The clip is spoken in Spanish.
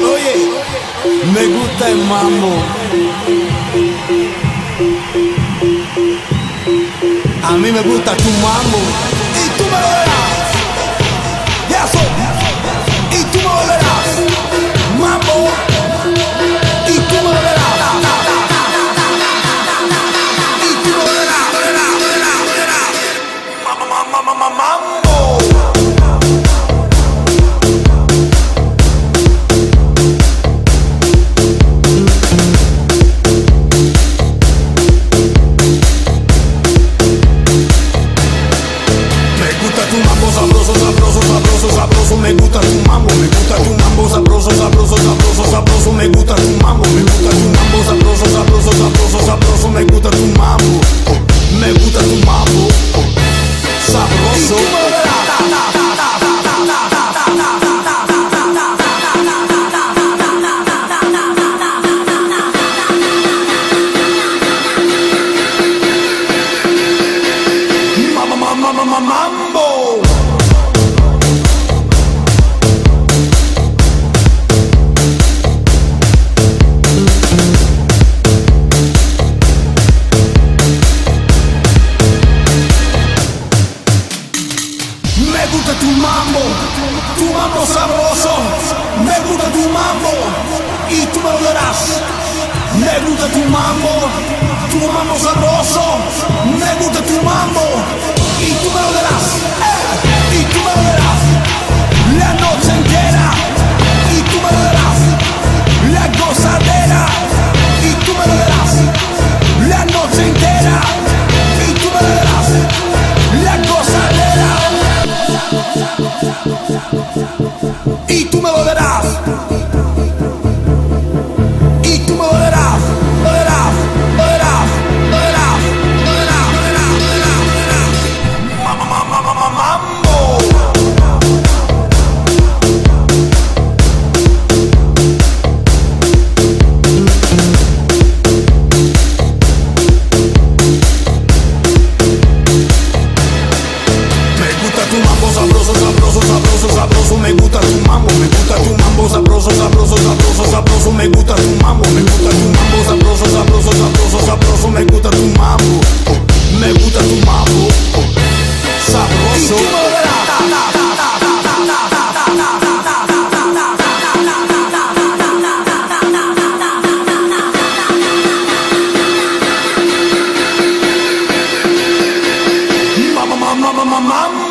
oye, me gusta el mambo. A mí me gusta tu mambo. Y tú me lo mambo. tu mambo, tu mambo sabroso, me gusta tu mambo y tú me lo darás. Me gusta tu mambo, tu mambo sabroso, me gusta tu mambo. me lo eh, y tú me darás la noche entera, y tú me lo darás la gozadera, y tú me lo darás la noche entera, y tú me lo darás la gozadera. mama.